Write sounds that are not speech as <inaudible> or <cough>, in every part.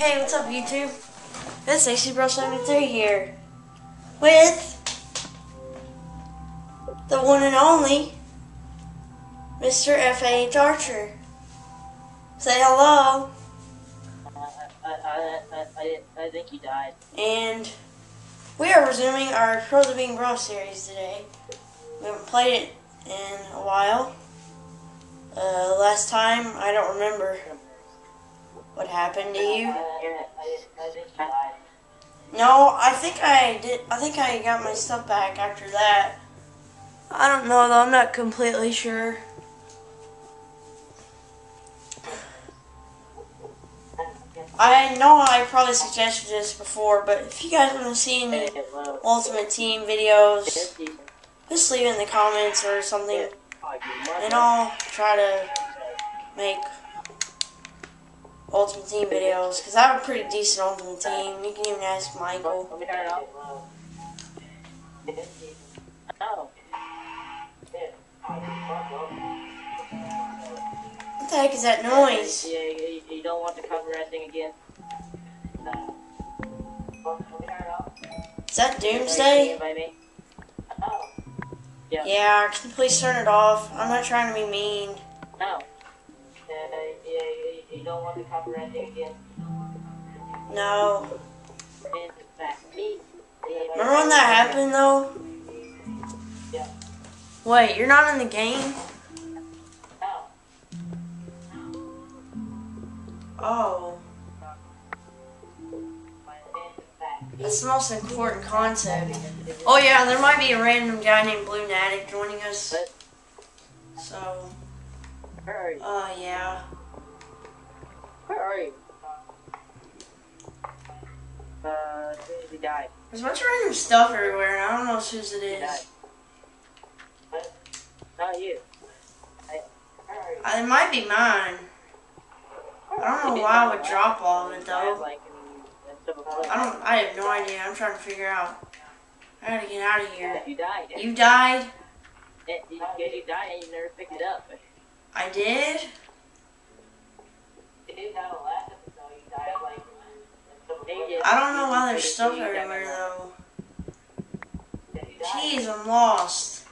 Hey, what's up, YouTube? It's AC Bro 73 here with the one and only Mr. F.A.H. Archer. Say hello. Uh, I, I, I, I, I think he died. And we are resuming our Pros of Being Bro series today. We haven't played it in a while. Uh, last time, I don't remember what happened to you. No, I think I did. I think I got my stuff back after that. I don't know though. I'm not completely sure. I know I probably suggested this before, but if you guys want to see any Ultimate Team videos, just leave it in the comments or something, And and I'll try to make Ultimate Team videos because I have a pretty decent Ultimate Team. You can even ask Michael. What the heck is that noise? Yeah, you, you don't want to cover resting again. No. Is that Doomsday? Yeah. Yeah, can you please turn it off? I'm not trying to be mean. Don't want resting again. No. In fact, me. Remember when that happened though? Yeah. Wait, you're not in the game? No. Oh. That's the most important concept. Oh yeah, there might be a random guy named Blue Natic joining us. So, where are you? uh, yeah. Uh, he died. There's a bunch of random stuff everywhere, and I don't know whose it is. He died. is. Not you. I, where are you? Uh, It might be mine. I don't know why I would drop all of it though. Like, in, in Civil War. I don't. I have no idea. I'm trying to figure out. I gotta get out of here. You died. You died. It, you, yeah, you died and you never picked it up. I did. You did die the last episode. You died like in Civil War. I don't know why there's stuff everywhere though. Jeez, I'm lost.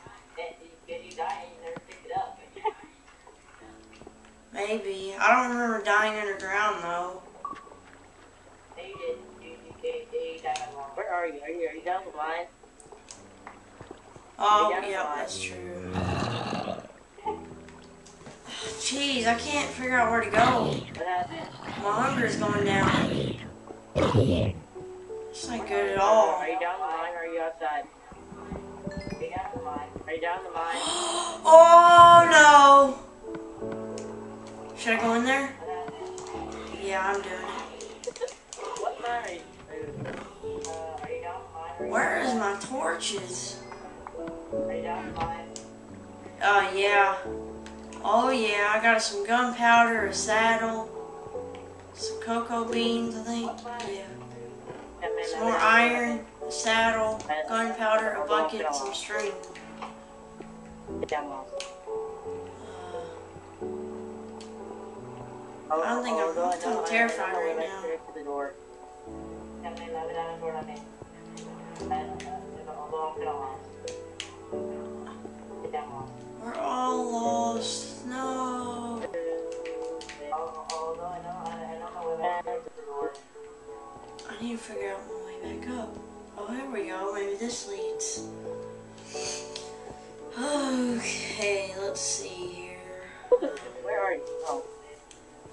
You, you died and you never picked it up. Maybe. I don't remember dying underground though. Where are you? Are you, are you down the line? Oh, Yeah. yeah, that's true. Jeez, I can't figure out where to go. My hunger is going down. It's not good at all. Are you down the line or are you outside? Are you down the line? Are you down the line? <gasps> Oh no! Should I go in there? Yeah, I'm doing it. What line are you? Uh, are you down the line? Or Where is my torches? Are you down the line? Oh yeah. Oh yeah, I got some gunpowder, a saddle, some cocoa beans, I think. Yeah. Some more iron, a saddle, gunpowder, a bucket, and some string. Uh, I don't think I'm- I'm terrified right now. We're all lost. I need to figure out my way back up. Oh, here we go. Maybe this leads. Okay, let's see here. Where are you? Oh,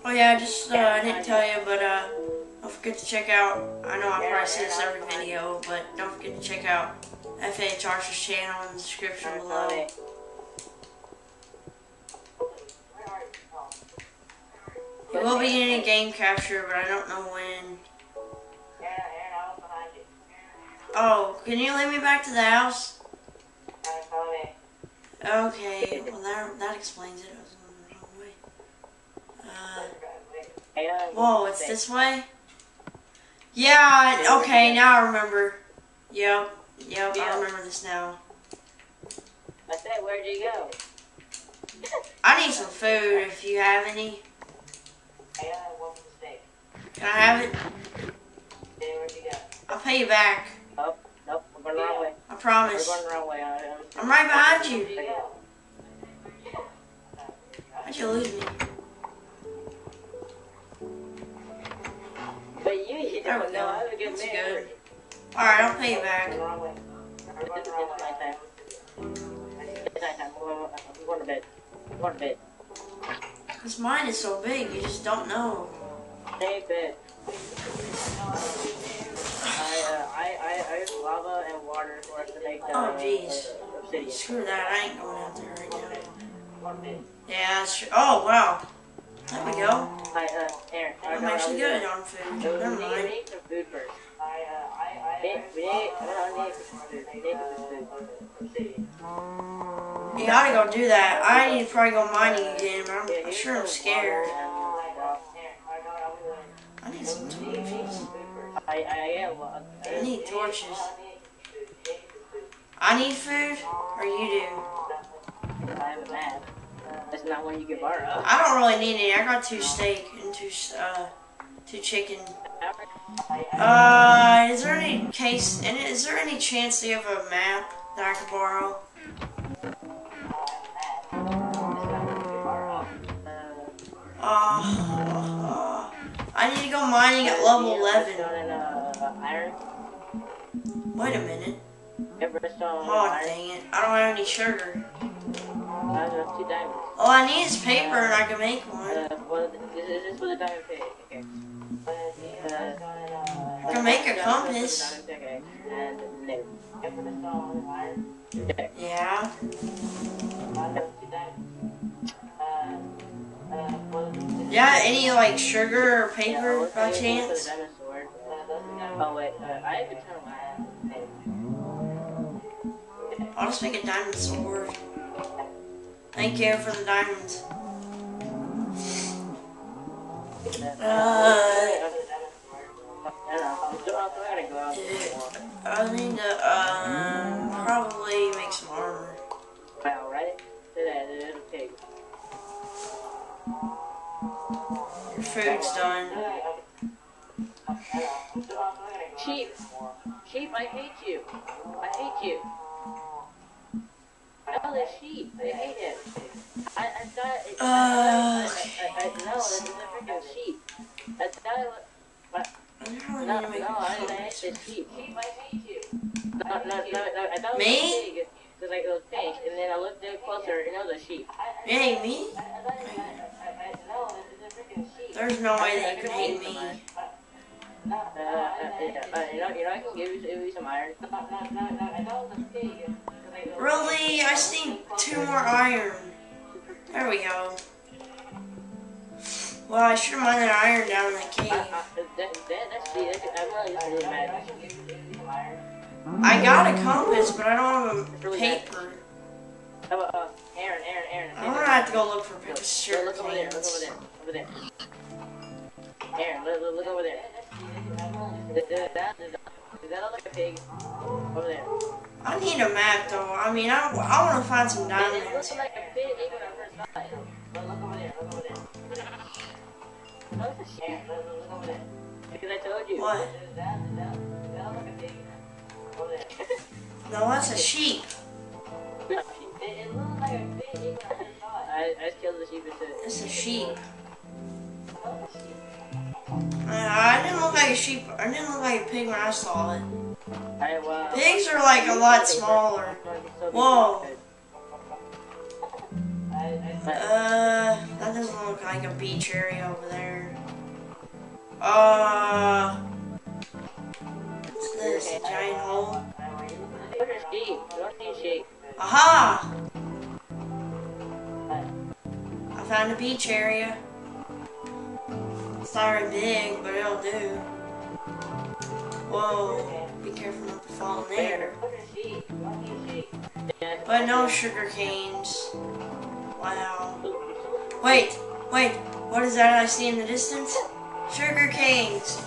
Oh yeah, I just uh, I didn't tell you, but uh, don't forget to check out. I know I probably say this every video, but don't forget to check out FH Archer's channel in the description below. He will be getting a game capture, but I don't know when. Oh, can you lead me back to the house? Okay, well that that explains it. I was going the wrong way. Uh, whoa, it's this way. Yeah. Okay, now I remember. Yep. Yep. I remember this now. I said, where'd you go? I need some food if you have any. I got one mistake. Can I have it? Hey, where'd you go? I'll pay you back. Oh, nope, we're going the wrong way. I promise. We're going the wrong way. I, I'm, I'm right behind you. How'd you lose me? But you, you don't know. go. I have a good That's good. Alright, I'll pay you back. We're going the wrong way. We're going the wrong way. It's nighttime. We're going, we're going to bed. We're going to bed. This mine is so big, you just don't know. Bed. I, uh, I, I, I use lava and water for us to make the Oh, jeez. uh. Screw that, I ain't going out there right now. Yeah, true. Oh, wow. There we go. Hi, uh, Aaron. I'm actually good on food. Never need, we need some food first. I, uh, I, I, we we need, I. We need some food. You gotta go do that. I need to probably go mining again, but I'm, sure I'm scared need some torches. I, I get one. I need torches. I need food, or you do? I have a map. That's not one you can borrow. I don't really need any. I got two steak and two, uh, two chicken. Uh, is there any case, and is there any chance that you have a map that I could borrow? Uh, I need to go mining at level 11. Uh, iron. Wait a minute. Oh, dang it. I don't have any sugar. I have two diamonds. All I need is paper and I can make one. Uh, well, this is for the diamond. Uh, I can make a compass. pick, Okay. And no. Everstone, iron. Okay. Yeah. Yeah, any like sugar or paper by chance? Oh wait, uh, I have a ton of I'll just make a diamond sword. Thank you for the diamonds. Uh, I need I hate you! I hate you! No, there's sheep. I hate it. I, I thought it, Uh, I, I, I, no, there's a freaking sheep. I thought it was, but, I really no, need to make no, a I, I hate compass. this sheep. Sheep, I hate you. No, no, no, no, I thought it was Me? pig. Because like it was pink, and then I looked at it closer, and it was a sheep. Hey, me? I, I, I, no, there's a freaking sheep. There's no way that you could hate me. Really? I just need two more iron. There we go. Well, I should have mined that iron down in the cave. that, that, that's the, that's, I'm really just really mad. I got a compass, but I don't have a paper. Aaron, Aaron, Aaron. I'm gonna have to go look for paper. look, Sure, look over there, look over there, over there. Aaron, look, look over there. That, look like a pig? Over there. I need a map though. I mean, I, I want to find some It, it looks diamonds. like a pig even on first sight. Look, look over there, look over there. No, it's a sheep. Look, look, look over there. Because I told you. What? A pig? No, that's a sheep. It, a. I, I killed the sheep. It's a sheep. I didn't look like a sheep. I didn't look like a pig when I saw it. Pigs are like a lot smaller. Whoa. Uh, that doesn't look like a beach area over there. Uh, what's this? A giant hole? Look at sheep. Don't see sheep. Aha! I found a beach area. Not big, but it'll do. Whoa, be careful not to fall in there. But no sugar canes. Wow. Wait, wait, what is that I see in the distance? Sugar canes.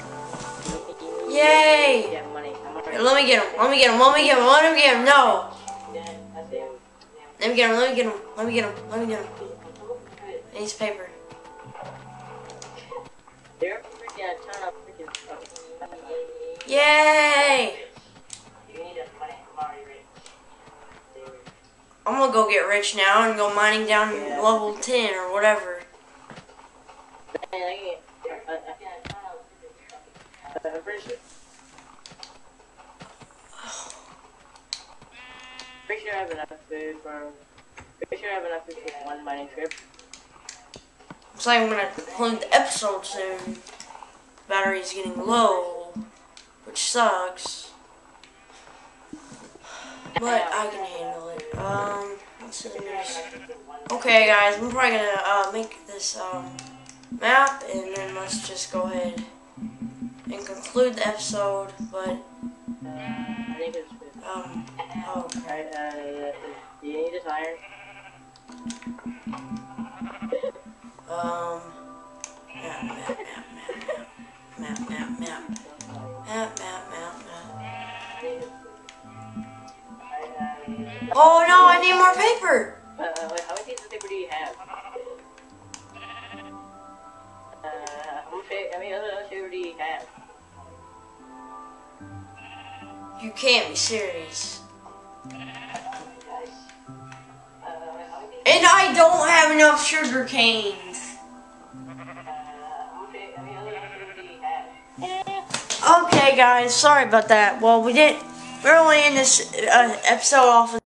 Yay! Let me get him, let me get him, let me get him, let me get him, no! Let me get him, let me get him, let me get him, let me get him. I need some paper. There are freaking Yay! You need a money. I'm already rich. I'm gonna go get rich now and go mining down level 10 or whatever. <sighs> Pretty sure. I have enough food for. Pretty sure I have enough food for one mining trip. Looks like I'm gonna conclude the episode soon. Battery's getting low, which sucks. But I can handle it. Um? Okay, guys, I'm probably gonna uh, make this um, map, and then let's just go ahead and conclude the episode. But um, oh, Alright, do you need this iron? um, map, map. Map, map, map. Oh no, I need more paper! Uh, how many pieces of paper do you have? How paper do you have? You can't be serious. And I don't have enough sugar cane. Guys, sorry about that. Well, we didn't. We're only in this uh, episode off.